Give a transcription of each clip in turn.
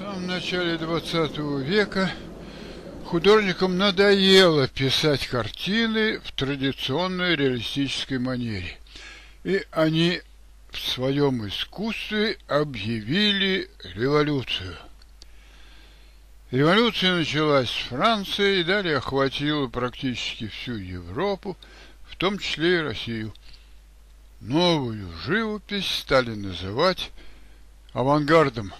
начале XX века художникам надоело писать картины в традиционной реалистической манере, и они в своем искусстве объявили революцию. Революция началась с Франции и далее охватила практически всю Европу, в том числе и Россию. Новую живопись стали называть авангардом.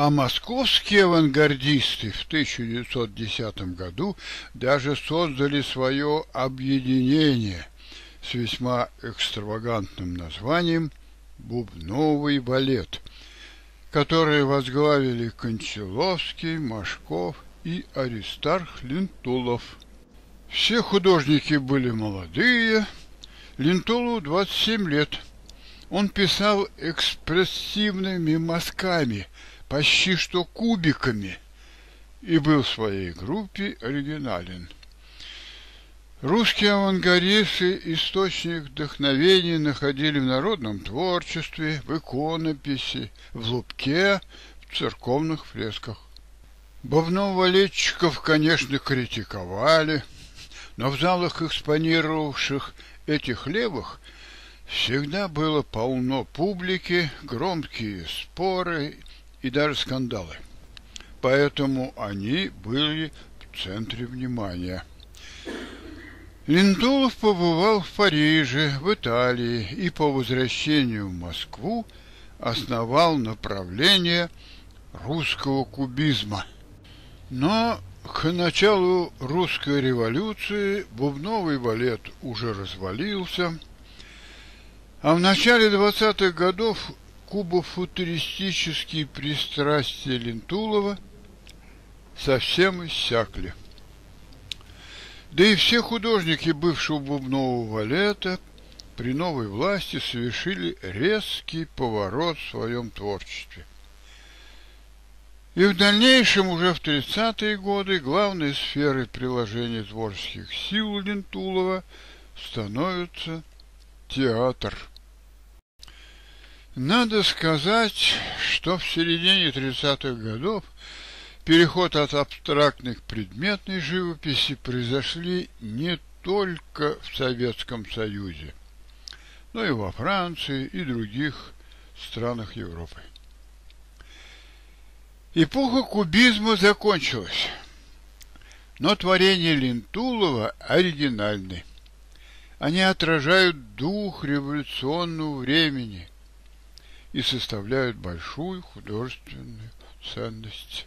А московские авангардисты в 1910 году даже создали свое объединение с весьма экстравагантным названием «Бубновый балет», которое возглавили Кончаловский, Машков и Аристарх Лентулов. Все художники были молодые, Лентулу 27 лет. Он писал экспрессивными мазками, почти что кубиками, и был в своей группе оригинален. Русские авангардисты источник вдохновения находили в народном творчестве, в иконописи, в лупке, в церковных фресках. Бовновалетчиков, конечно, критиковали, но в залах экспонировавших этих левых всегда было полно публики, громкие споры и даже скандалы. Поэтому они были в центре внимания. Лентулов побывал в Париже, в Италии и по возвращению в Москву основал направление русского кубизма. Но к началу русской революции бубновый балет уже развалился, а в начале 20-х годов кубофутуристические пристрастия Лентулова совсем иссякли. Да и все художники бывшего бубнового балета при новой власти совершили резкий поворот в своем творчестве. И в дальнейшем, уже в 30-е годы, главной сферой приложения творческих сил Лентулова становится театр. Надо сказать, что в середине 30-х годов переход от абстрактной к предметной живописи произошли не только в Советском Союзе, но и во Франции и других странах Европы. Эпоха кубизма закончилась, но творения Лентулова оригинальны. Они отражают дух революционного времени – и составляют большую художественную ценность.